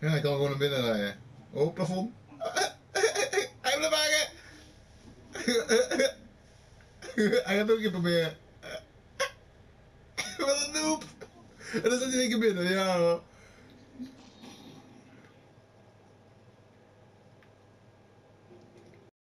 Ja, ik kan gewoon naar binnen rijden. Oh, plafond. Hij wil maken. Hij gaat ook een proberen. Wat een noep En dan zit hij in één keer binnen, ja.